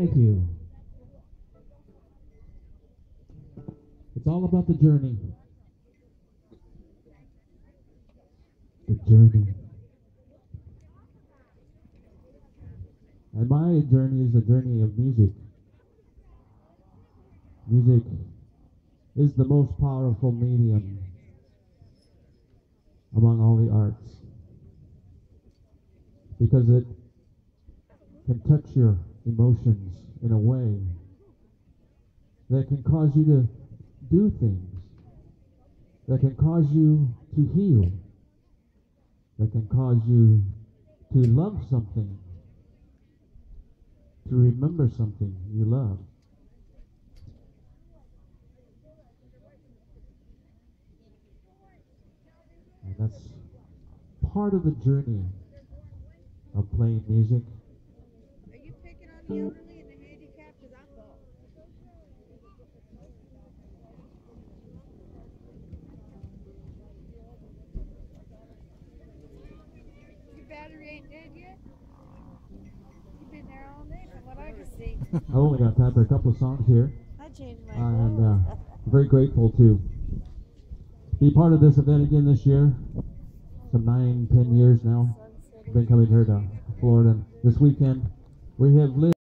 Thank you. It's all about the journey. The journey. And my journey is a journey of music. Music is the most powerful medium among all the arts because it can touch your emotions in a way that can cause you to do things, that can cause you to heal, that can cause you to love something, to remember something you love. And that's part of the journey of playing music. Are you picking on the elderly and the handicapped? Cause I'm both. Your battery ain't dead yet? You've been there all day from what I can see. I've only got time for a couple of songs here. I changed my and uh, I'm very grateful to be part of this event again this year. Some nine, ten years now. I've been coming here to Florida. This weekend, we have lived.